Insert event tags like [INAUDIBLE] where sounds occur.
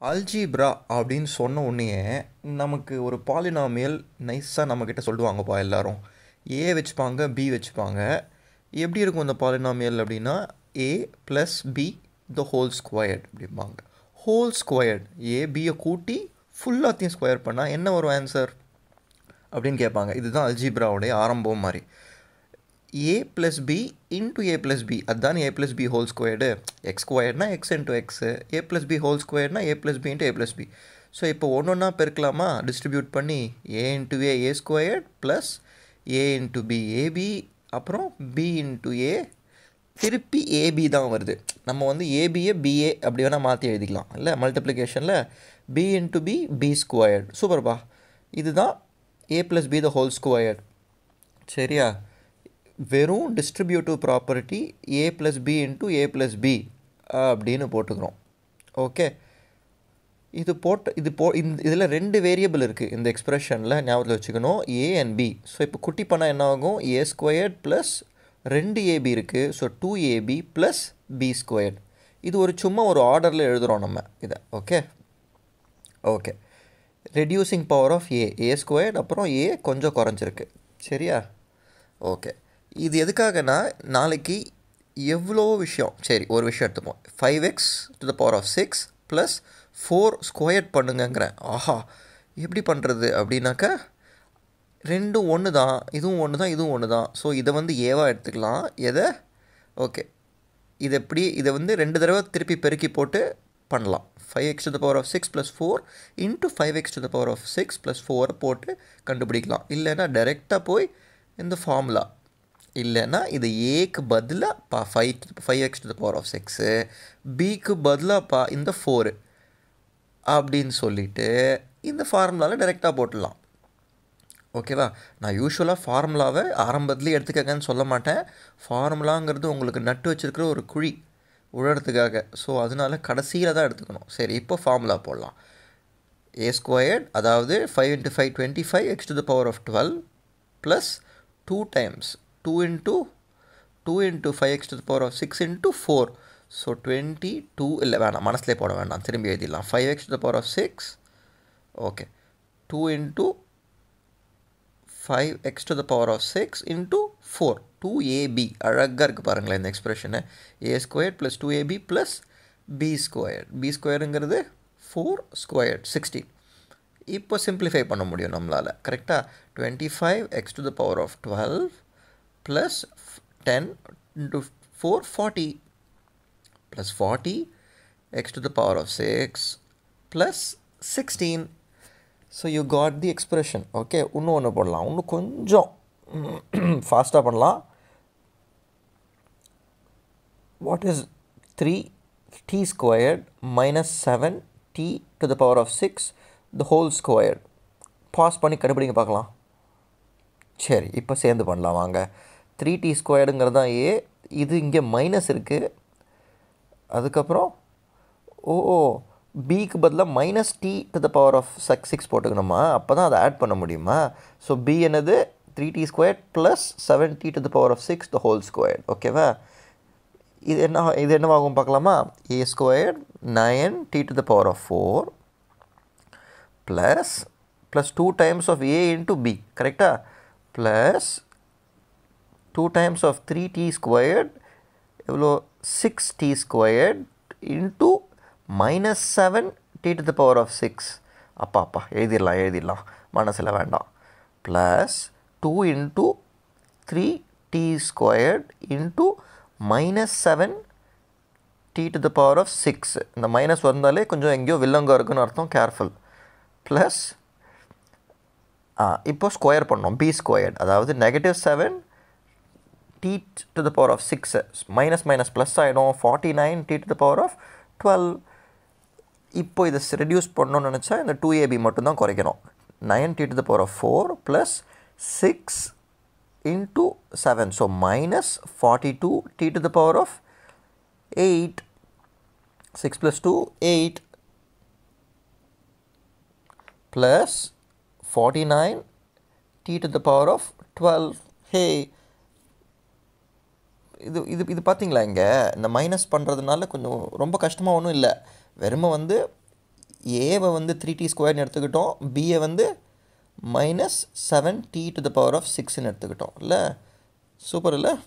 Algebra அப்படின்னு சொன்ன உடனேயே நமக்கு ஒரு பாலினாமியல் நைஸாக நம்மக்கிட்ட சொல்லுவாங்கப்பா எல்லோரும். ஏ வச்சுப்பாங்க பி வச்சுப்பாங்க. எப்படி இருக்கும் இந்த பாலினாமியல் அப்படின்னா A plus B the whole squared அப்படிம்பாங்க. ஹோல் ஸ்கொயர்ட் ஏ பியை கூட்டி ஃபுல்லாத்தையும் ஸ்கொயர் பண்ணால் என்ன வரும் ஆன்சர் அப்படின்னு கேட்பாங்க. இதுதான் அல்ஜீப்ராவுடைய ஆரம்பம் மாதிரி. A plus B into A plus B அதுதான் A plus B whole squared X ஸ்கொயர்னா X into X A plus B whole ஸ்கொயர்னா A plus B into A plus B so இப்போ ஒன்று ஒன்றா பெருக்கலாமா? டிஸ்ட்ரிபியூட் பண்ணி A into A A squared plus A into B AB அப்புறம் B into ஏ திருப்பி AB தான் வருது. நம்ம வந்து ஏபியை பிஏ அப்படி வேணால் மாற்றி எழுதிக்கலாம். இல்லை மல்டிப்ளிகேஷனில் B into B B squared சூப்பர்பா இதுதான் A plus B the whole squared சரியா? வெறும் distributive property A plus B into A plus B அப்படின்னு போட்டுக்கிறோம். ஓகே இது போட்டு இது போ இந்த இதில் ரெண்டு வேரியபிள் இருக்குது இந்த எக்ஸ்ப்ரெஷனில் ஞாபகத்தில் வச்சுக்கணும். ஏ அண்ட் பி ஸோ இப்போ குட்டி பண்ணால் என்ன ஆகும் ஏ ஸ்கொயர்ட் ப்ளஸ் ரெண்டு ஏபி இருக்குது so two AB plus B squared இது ஒரு சும்மா ஒரு ஆர்டரில் எழுதுகிறோம் நம்ம இதை. Okay okay reducing power of A A squared அப்புறம் ஏ கொஞ்சம் குறைஞ்சிருக்கு. சரியா? ஓகே இது எதுக்காகனா நாளைக்கு எவ்வளோ விஷயம் சரி ஒரு விஷயம் எடுத்துப்போம். Five X to the power of six plus four square பண்ணுங்கங்கிறேன் ஆஹா எப்படி பண்ணுறது அப்படின்னாக்கா ரெண்டும் ஒன்று தான் இதுவும் ஒன்று தான் இதுவும் ஒன்று தான் ஸோ இதை வந்து ஏவாக எடுத்துக்கலாம். எதை? ஓகே இது எப்படி? இதை வந்து ரெண்டு தடவை திருப்பி பெருக்கி போட்டு பண்ணலாம். Five X to the power of six plus four into five X to the power of six plus ஃபோரை போட்டு கண்டுபிடிக்கலாம். இல்லைன்னா டைரெக்டாக போய் இந்த ஃபார்முலா இல்லைன்னா இது ஏக்கு பதிலாக பா five five X to the power of six பிக்கு பதிலாக பா இந்த ஃபோரு அப்படின்னு சொல்லிவிட்டு இந்த ஃபார்முலாவில் டைரெக்டாக போட்டுடலாம். ஓகேவா நான் யூஸ்வலாக ஃபார்முலாவை ஆரம்பத்துலேயே எடுத்துக்கங்கன்னு சொல்ல மாட்டேன். ஃபார்முலாங்கிறது உங்களுக்கு நட்டு வச்சுருக்கிற ஒரு குழி உழறதுக்காக. ஸோ அதனால கடைசியில் தான் எடுத்துக்கணும். சரி இப்போ ஃபார்முலா போடலாம். ஏ ஸ்கொயர்ட் அதாவது five into five twenty five X to the power of twelve plus two times two into two into five X to the power of six into four so twenty two இல்லை வேணாம் மனசுலேயே போட வேண்டாம். திரும்பி எழுதிடலாம். Five X the power of six okay two into five X to the power of six into four two AB அழகாக இருக்குது பாருங்களேன் இந்த expression A square plus two AB plus B square B ஸ்கொயருங்கிறது four square sixteen இப்போ simplify பண்ண முடியும் நம்மளால். கரெக்டாக twenty five X to the power of twelve plus ten into four forty plus forty X to the power of six plus sixteen so you got the expression okay இன்னும் ஒன்று போடலாம். இன்னும் கொஞ்சம் [CLEARS THROAT] ஃபாஸ்ட்டாக பண்ணலாம். What is three T squared minus seven T to the power of six the whole squared pass பண்ணி கண்டுபிடிங்க பார்க்கலாம். சரி இப்போ சேர்ந்து பண்ணலாம். வாங்க. த்ரீ டி ஸ்கொயர்டுங்கிறது தான் ஏ இது இங்கே மைனஸ் இருக்குது அதுக்கப்புறம் ஓ பிக்கு பதிலாக minus T to the power of chuck six போட்டுக்கணுமா? அப்போ தான் அதை ஆட் பண்ண முடியுமா? ஸோ பி என்னது? Three T square plus seven T to the power of six the whole square ஓகேவா இது என்ன இது என்னவாகும் பார்க்கலாமா? A square nine T to the power of four plus plus two times of A into B கரெக்டாக plus two times of three T squared எவ்வளோ? Six T squared into minus seven t to the power of six அப்பா அப்பா எழுதிடலாம் எழுதிடலாம். மனசில் வேண்டாம். Plus two into three t squared into minus seven t to the power of six இந்த minus வந்தாலே கொஞ்சம் எங்கேயோ வில்லங்க இருக்குன்னு அர்த்தம் கேர்ஃபுல் ப்ளஸ் இப்போ ஸ்கொயர் பண்ணோம் பி ஸ்கொயர்ட் அதாவது negative seven t to the power of six minus minus plus ஆகிடும் forty nine t to the power of twelve இப்போ இதை ரெடியூஸ் பண்ணணும்னு நினச்சா இந்த டூ ஏபி மட்டும்தான் குறைக்கணும். Nine t to the power of four plus six into seven so minus forty two t to the power of eight six plus two eight plus forty nine t to the power of twelve hey இது இது இது பார்த்தீங்களா இங்கே? இந்த minus பண்ணுறதுனால கொஞ்சம் ரொம்ப கஷ்டமாக ஒன்றும் இல்லை. வெறுமை வந்து ஏவை வந்து த்ரீ டி ஸ்கொயர்னு எடுத்துக்கிட்டோம். பிஏ வந்து minus seven t to the power of சிக்ஸ்னு எடுத்துக்கிட்டோம். இல்லை? சூப்பர் இல்லை?